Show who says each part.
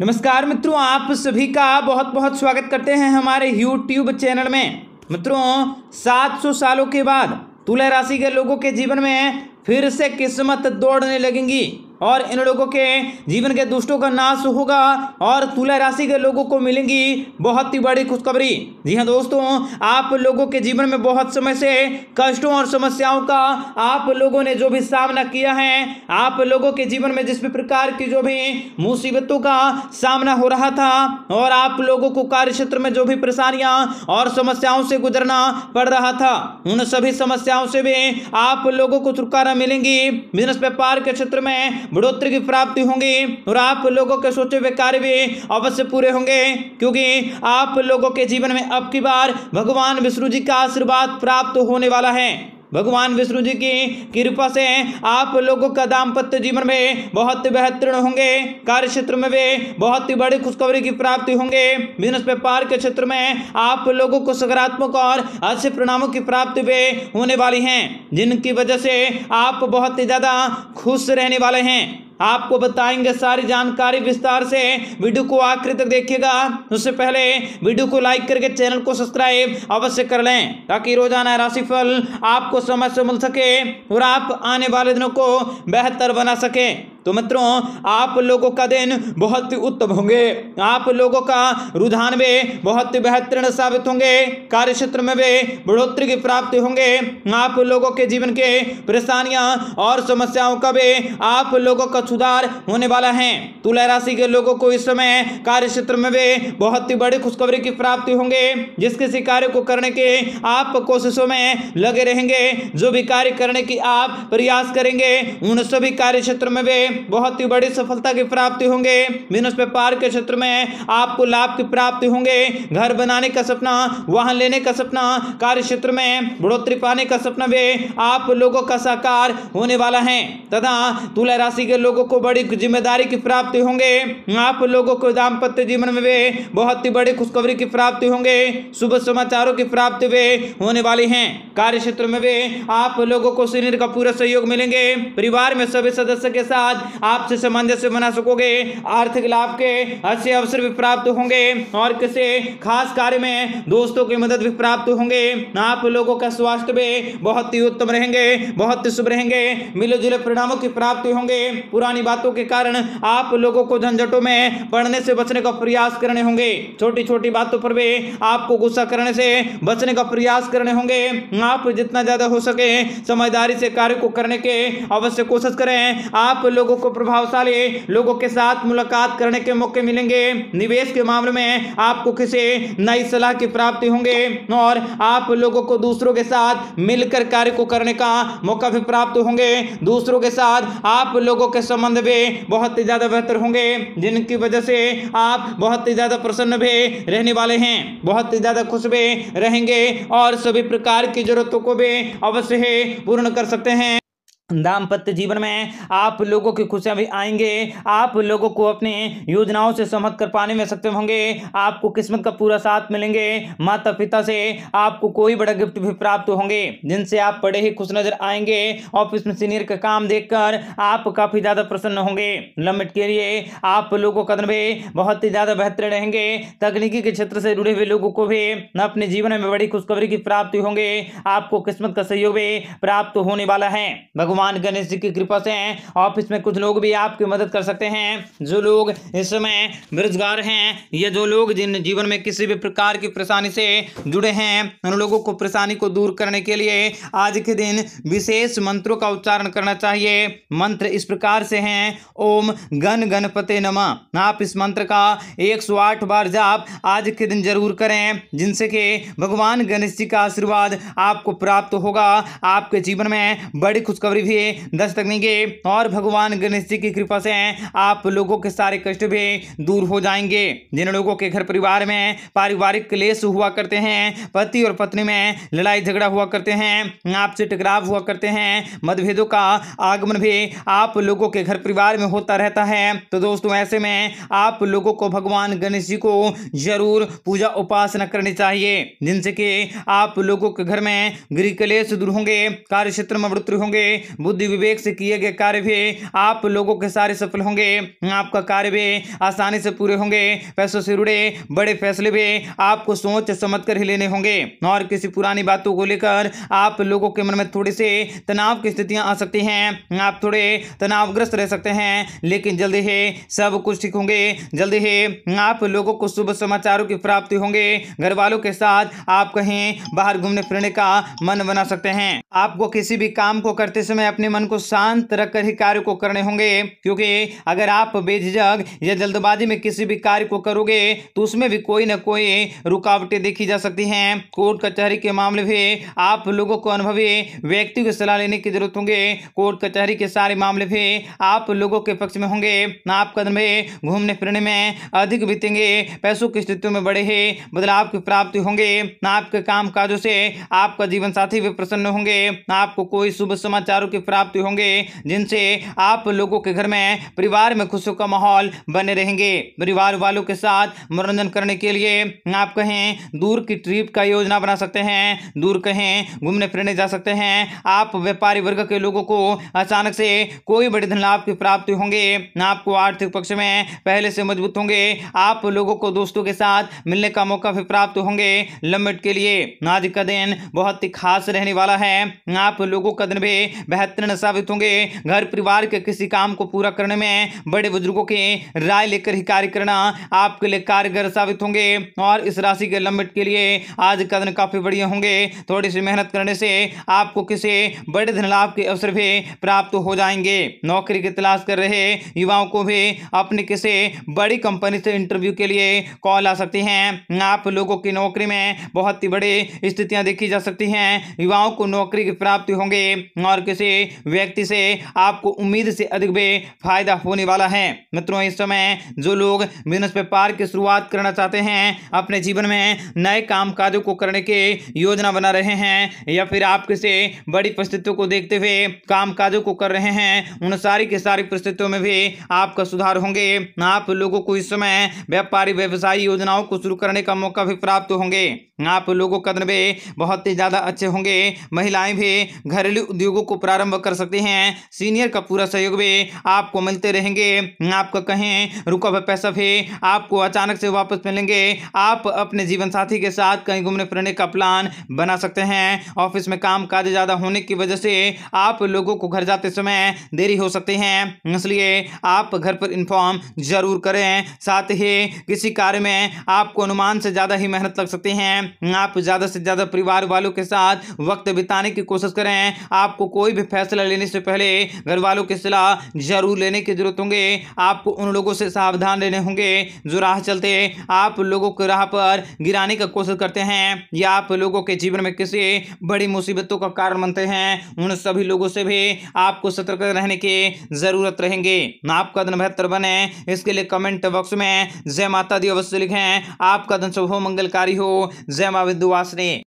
Speaker 1: नमस्कार मित्रों, आप सभी का बहुत बहुत स्वागत करते हैं हमारे YouTube चैनल में। मित्रों 700 सालों के बाद तुला राशि के लोगों के जीवन में फिर से किस्मत दौड़ने लगेंगी। और इन लोगों के जीवन के दुष्टों का नाश होगा और तुला राशि के लोगों को मिलेंगी बहुत ही बड़ी खुशखबरी। जी हाँ दोस्तों, आप लोगों के जीवन में बहुत समय से कष्टों और समस्याओं का आप लोगों ने जो भी सामना किया है, आप लोगों के जीवन में जिस भी प्रकार की जो भी मुसीबतों का सामना हो रहा था और आप लोगों को कार्य क्षेत्र में जो भी परेशानियाँ और समस्याओं से गुजरना पड़ रहा था, उन सभी समस्याओं से भी आप लोगों को छुटकारा मिलेंगी। बिज़नेस व्यापार के क्षेत्र में बढ़ोतरी की प्राप्ति होंगी और आप लोगों के सोचे हुए कार्य भी अवश्य पूरे होंगे। क्योंकि आप लोगों के जीवन में अब की बार भगवान विष्णु जी का आशीर्वाद प्राप्त होने वाला है। भगवान विष्णु जी की कृपा से आप लोगों का दाम्पत्य जीवन में बहुत बेहतरीन होंगे। कार्य क्षेत्र में वे बहुत ही बड़ी खुशखबरी की प्राप्ति होंगे। बिज़नेस व्यापार के क्षेत्र में आप लोगों को सकारात्मक और अच्छे परिणामों की प्राप्ति वे होने वाली हैं, जिनकी वजह से आप बहुत ही ज़्यादा खुश रहने वाले हैं। आपको बताएँगे सारी जानकारी विस्तार से। वीडियो को आखिर तक देखिएगा। उससे पहले वीडियो को लाइक करके चैनल को सब्सक्राइब अवश्य कर लें, ताकि रोज़ाना राशिफल आपको समय से मिल सके और आप आने वाले दिनों को बेहतर बना सके। तो मित्रों, आप लोगों का दिन बहुत ही उत्तम होंगे। आप लोगों का रुझान भी बहुत ही बेहतरीन साबित होंगे। कार्य क्षेत्र में भी बढ़ोतरी की प्राप्ति होंगे। आप लोगों के जीवन के परेशानियाँ और समस्याओं का भी आप लोगों का सुधार होने वाला है। तुला राशि के लोगों को इस समय कार्य क्षेत्र में भी बहुत ही बड़ी खुशखबरी की प्राप्ति होंगे। जिस किसी कार्य को करने के आप कोशिशों में लगे रहेंगे। जो भी कार्य करने की आप प्रयास करेंगे, उन सभी कार्य क्षेत्र में भी बहुत ही बड़ी सफलता की प्राप्ति होंगे। बिज़नेस व्यापार के क्षेत्र में आपको लाभ की प्राप्ति होंगे। घर बनाने का सपना, वाहन लेने का सपना, कार्य क्षेत्र में बढ़ोतरी पाने का सपना भी आप लोगों का साकार होने वाला है। तथा तुला राशि के लोगों को बड़ी ज़िम्मेदारी की प्राप्ति होंगे। आप लोगों को दाम्पत्य जीवन में भी बहुत ही बड़ी खुशखबरी की प्राप्ति होंगे। शुभ समाचारों की प्राप्ति भी होने वाली है। कार्य क्षेत्र में भी आप लोगों को सीनियर का पूरा सहयोग मिलेंगे। परिवार में सभी सदस्य के साथ आपसे सामंजस्य बना सकोगे। आर्थिक लाभ के अच्छे अवसर भी प्राप्त होंगे और किसी खास कार्य में दोस्तों की मदद भी प्राप्त होंगे। आप लोगों का स्वास्थ्य भी बहुत ही उत्तम रहेंगे, बहुत ही शुभ रहेंगे। मिले जुले परिणामों की प्राप्ति होंगे। पुरानी बातों के कारण आप लोगों को झंझटों में पढ़ने से बचने का प्रयास करने होंगे। छोटी छोटी बातों पर भी आपको गुस्सा करने से बचने का प्रयास करने होंगे। आप जितना ज़्यादा हो सके समझदारी से कार्य को करने के अवश्य कोशिश करें। आप लोगों को प्रभावशाली लोगों के साथ मुलाकात करने के मौके मिलेंगे। निवेश के मामले में आपको किसी नई सलाह की प्राप्ति होंगे और आप लोगों को दूसरों के साथ मिलकर कार्य को करने का मौका भी प्राप्त होंगे। दूसरों के साथ आप लोगों के संबंध भी बहुत ही ज़्यादा बेहतर होंगे, जिनकी वजह से आप बहुत ही ज़्यादा प्रसन्न भी रहने वाले हैं, बहुत ही ज़्यादा खुश भी रहेंगे और सभी प्रकार की जरूरतों को भी अवश्य पूर्ण कर सकते हैं। दाम्पत्य जीवन में आप लोगों की खुशियाँ भी आएँगे। आप लोगों को अपने योजनाओं से समझ कर पाने में सक्षम होंगे। आपको किस्मत का पूरा साथ मिलेंगे। माता पिता से आपको कोई बड़ा गिफ्ट भी प्राप्त होंगे। जिनसे आप बड़े ही खुश नज़र आएँगे। ऑफ़िस में सीनियर का काम देखकर आप काफ़ी ज़्यादा प्रसन्न होंगे। लंबित के लिए आप लोगों का भी बहुत ही ज़्यादा बेहतर रहेंगे। तकनीकी के क्षेत्र से जुड़े हुए लोगों को भी अपने जीवन में बड़ी खुशखबरी की प्राप्ति होंगे। आपको किस्मत का सहयोग भी प्राप्त होने वाला है। भगवान भगवान गणेश जी की कृपा से हैं, ऑफ़िस में कुछ लोग भी आपकी मदद कर सकते हैं। जो लोग इस समय बेरोजगार हैं, या जो लोग जिन जीवन में किसी भी प्रकार की परेशानी से जुड़े हैं, उन लोगों को परेशानी को दूर करने के लिए आज के दिन विशेष मंत्रों का उच्चारण करना चाहिए। मंत्र इस प्रकार से हैं, ओम गण गणपते नमा। आप इस मंत्र का एक सौ आठ बार जाप आज के दिन ज़रूर करें, जिनसे कि भगवान गणेश जी का आशीर्वाद आपको प्राप्त होगा। आपके जीवन में बड़ी खुशखबरी भी दस्तक देंगे और भगवान गणेश जी की कृपा से आप लोगों के सारे कष्ट भी दूर हो जाएँगे। जिन लोगों के घर परिवार में पारिवारिक क्लेश हुआ करते हैं, पति और पत्नी में लड़ाई झगड़ा हुआ करते हैं, आपसे टकराव हुआ करते हैं, मतभेदों का आगमन भी आप लोगों के घर परिवार में होता रहता है। तो दोस्तों, ऐसे में आप लोगों को भगवान गणेश जी को ज़रूर पूजा उपासना करनी चाहिए, जिनसे कि आप लोगों के घर में गृह कलेश दूर होंगे कार्य क्षेत्र में बढ़ोतरी होंगे बुद्धि विवेक से किए गए कार्य भी आप लोगों के सारे सफल होंगे। आपका कार्य भी आसानी से पूरे होंगे। पैसों से रुड़े बड़े फैसले भी आपको सोच समझ कर ही लेने होंगे। और किसी पुरानी बातों को लेकर आप लोगों के मन में थोड़ी से तनाव की स्थितियाँ आ सकती हैं। आप थोड़े तनावग्रस्त रह सकते हैं। लेकिन जल्दी ही सब कुछ ठीक होंगे। जल्दी ही आप लोगों को शुभ समाचारों की प्राप्ति होंगे। घर वालों के साथ आप कहीं बाहर घूमने फिरने का मन बना सकते हैं। आपको किसी भी काम को करते समय अपने मन को शांत रखकर ही कार्य को करने होंगे। क्योंकि अगर आप बेझिझक या जल्दबाजी में किसी भी कार्य को करोगे तो उसमें भी कोई ना कोई रुकावटें देखी जा सकती हैं। कोर्ट कचहरी के मामले भी आप लोगों को अनुभवी व्यक्ति की सलाह लेने की ज़रूरत होंगे। कोर्ट कचहरी के सारे मामले भी आप लोगों के पक्ष में होंगे। आप कदम में घूमने फिरने में अधिक बीतेंगे। पैसों की स्थितियों में बड़े ही बदलाव की प्राप्ति होंगे। आपके काम काजों से आपका जीवन साथी भी प्रसन्न होंगे। आपको कोई शुभ समाचारों की प्राप्ति होंगे, जिनसे आप लोगों के घर में, परिवार में खुशियों का माहौल बने रहेंगे। परिवार वालों के साथ मनोरंजन करने के लिए आप कहें, दूर की ट्रिप का योजना बना सकते हैं, दूर कहें, घूमने फिरने जा सकते हैं। आप व्यापारी वर्ग के लोगों को अचानक से कोई बड़े धन लाभ की प्राप्ति होंगे, आपको आर्थिक पक्ष में पहले से मज़बूत होंगे। आप लोगों को दोस्तों के साथ मिलने का मौका भी प्राप्त होंगे लंबट के लिए। आज का दिन बहुत ही खास रहने वाला है। आप लोगों का दिन भी बेहतरीन साबित होंगे। घर परिवार के किसी काम को पूरा करने में बड़े बुज़ुर्गों की राय लेकर ही कार्य करना आपके लिए कारगर साबित होंगे। और इस राशि के लंबित के लिए आज का दिन काफ़ी बढ़िया होंगे। थोड़ी सी मेहनत करने से आपको किसी बड़े धन लाभ के अवसर भी प्राप्त हो जाएँगे। नौकरी की तलाश कर रहे युवाओं को भी अपने किसी बड़ी कंपनी से इंटरव्यू के लिए कॉल आ सकती हैं। आप लोगों की नौकरी में बहुत ही बड़ी स्थितियाँ देखी जा सकती हैं। युवाओं को नौकरी की प्राप्ति होंगे। और किसी व्यक्ति से आपको उम्मीद से अधिक भी फ़ायदा होने वाला है। मित्रों, इस समय जो लोग बिज़नेस व्यापार की शुरुआत करना चाहते हैं, अपने जीवन में नए काम काजों को करने की योजना बना रहे हैं या फिर आप किसी बड़ी परिस्थितियों को देखते हुए काम काजों को कर रहे हैं, उन सारी की सारी परिस्थितियों में भी आपका सुधार होंगे। आप लोगों को इस समय व्यापारी व्यवसायी योजनाओं को शुरू करने का मौका भी प्राप्त होंगे। आप लोगों कदम भी बहुत ही ज़्यादा अच्छे होंगे। महिलाएँ भी घरेलू उद्योगों को प्रारंभ कर सकती हैं। सीनियर का पूरा सहयोग भी आपको मिलते रहेंगे। आपका कहें, रुका हुआ पैसा भी आपको अचानक से वापस मिलेंगे। आप अपने जीवन साथी के साथ कहीं घूमने फिरने का प्लान बना सकते हैं। ऑफ़िस में काम काज ज़्यादा होने की वजह से आप लोगों को घर जाते समय देरी हो सकती है। इसलिए आप घर पर इन्फॉर्म ज़रूर करें। साथ ही किसी कार्य में आपको अनुमान से ज़्यादा ही मेहनत लग सकती है। आप ज़्यादा से ज़्यादा परिवार वालों के साथ वक्त बिताने की कोशिश करें। आपको कोई भी फैसला लेने से पहले घर वालों की सलाह ज़रूर लेने की ज़रूरत होंगे। आपको उन लोगों से सावधान रहने होंगे जो राह चलते आप लोगों को राह पर गिराने का कोशिश करते हैं या आप लोगों के जीवन में किसी बड़ी मुसीबतों का कारण बनते हैं। उन सभी लोगों से भी आपको सतर्क रहने की ज़रूरत रहेंगे। आपका दिन बेहतर बने, इसके लिए कमेंट बॉक्स में जय माता दी अवश्य लिखें। आपका दिन शुभ हो, मंगलकारी हो। जय माँ विद्युवासिनी